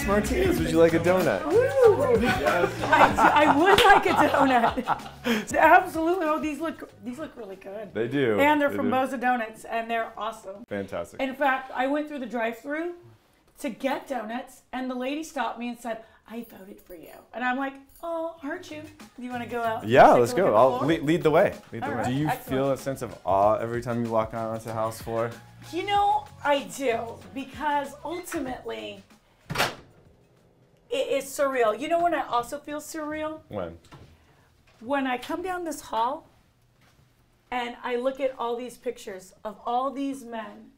Miss Martinez, would you like a donut? I, I would like a donut. Absolutely. Oh, these look these look really good. They do. And they're They from do. Bosa Donuts, and they're awesome. Fantastic. In fact, I went through the drive-through to get donuts, and the lady stopped me and said, "I voted for you," and I'm like, "Oh, aren't you? Do you want to go out? yeah, let's go. I'll floor?" lead, lead the way. Lead the All way. right. Do you Excellent. feel a sense of awe every time you walk out onto the house floor? You know, I do because ultimately, it is surreal. You know when I also feel surreal When? when I come down this hall and I look at all these pictures of all these men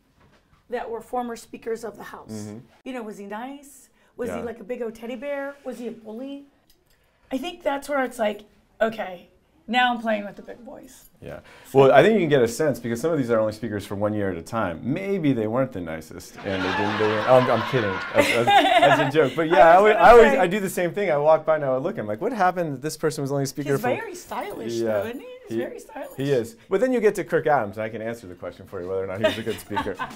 that were former speakers of the House. You know, was he nice? Was he Mm-hmm. Like a big old teddy bear? Was he a bully? I think that's where it's like, okay, now I'm playing with the big boys. Yeah. Well, I think you can get a sense because some of these are only speakers for one year at a time. Maybe they weren't the nicest, and they didn't. They didn't oh, I'm, I'm kidding. That's, that's, a joke. But yeah, I, would, gonna I always I do the same thing. I walk by and I look. I'm like, what happened? that This person was only a speaker for. He's for. very stylish, though, isn't he? He's very stylish. He is. But then you get to Kirk Adams, and I can answer the question for you whether or not he was a good speaker.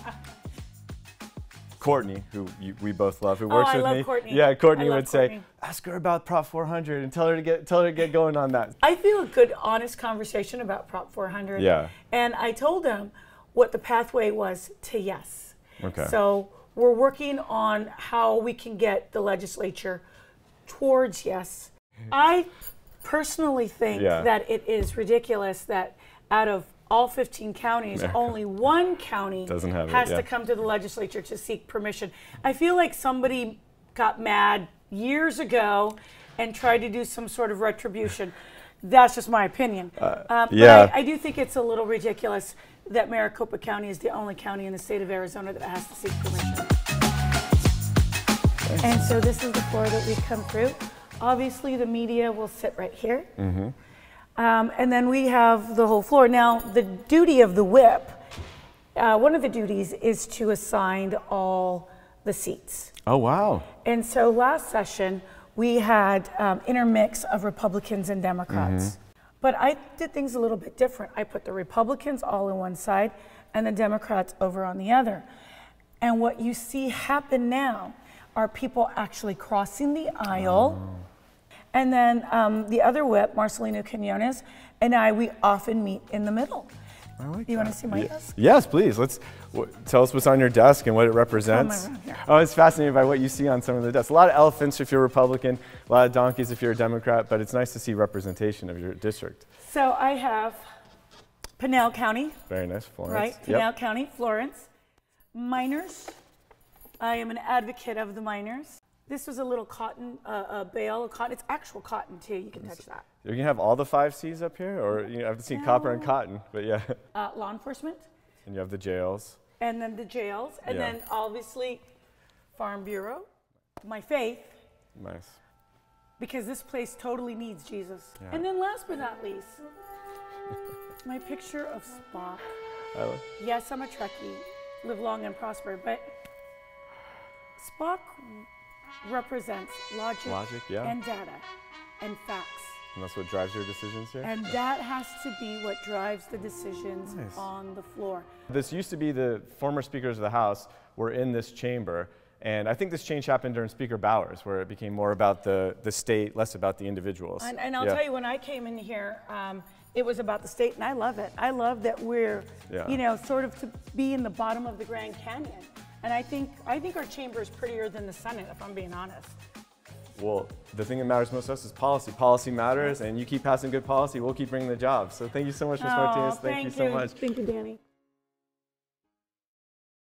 Courtney, who you, we both love, who oh, works Oh, I with love me. Courtney. Yeah, Courtney I would say, Courtney. "Ask her about Prop 400 and tell her to get tell her to get going on that." I feel a good, honest conversation about Prop 400. Yeah. And I told them what the pathway was to yes. Okay. So we're working on how we can get the legislature towards yes. I personally think Yeah. that it is ridiculous that out of all 15 counties, Yeah. only one county Doesn't have it, has yeah. to come to the legislature to seek permission. I feel like somebody got mad years ago and tried to do some sort of retribution. That's just my opinion. Uh, but yeah. I, I do think it's a little ridiculous that Maricopa County is the only county in the state of Arizona that has to seek permission. And so this is the floor that we come through. Obviously, the media will sit right here. Um, and then we have the whole floor. Now, the duty of the whip, uh, one of the duties is to assign all the seats. Oh wow. And so last session, we had um, intermix of Republicans and Democrats. But I did things a little bit different. I put the Republicans all on one side and the Democrats over on the other. And what you see happen now are people actually crossing the aisle. And then um, the other whip, Marcelino Quiñonez, and I, we often meet in the middle. I like You wanna see my Ye- desk? Yes, please. Let's wh- tell us what's on your desk and what it represents. Oh, around here. Oh, it's fascinating by what you see on some of the desks. A lot of elephants if you're Republican, a lot of donkeys if you're a Democrat, but it's nice to see representation of your district. So I have Pinal County, Very nice, Florence. right? Yep. Pinal County, Florence. Miners. I am an advocate of the miners. This was a little cotton, uh, a bale of cotton. It's actual cotton too. You can touch that. You're gonna have all the five C's up here, or you know, I've seen copper and cotton, but yeah. Uh, law enforcement, And you have the jails. and then the jails, and Yeah. then obviously Farm Bureau. My faith, Nice. because this place totally needs Jesus. Yeah. And then last but not least, my picture of Spock. Yes, I'm a Trekkie, live long and prosper, but Spock represents logic, Logic, yeah. and data and facts. and that's what drives your decisions here. And that has to be what drives the decisions Nice. on the floor. This used to be the former speakers of the House were in this chamber. And I think this change happened during Speaker Bowers, where it became more about the, the state, less about the individuals. And, and I'll Yeah. tell you, when I came in here, um, it was about the state, and I love it. I love that we're, Yeah. you know, sort of to be in the bottom of the Grand Canyon. And I think I think our chamber is prettier than the Senate, if I'm being honest. Well, the thing that matters most to us is policy. Policy matters, and you keep passing good policy, we'll keep bringing the jobs. So thank you so much, Ms. Oh, Martinez. Thank, thank you so much. Thank you, Danny.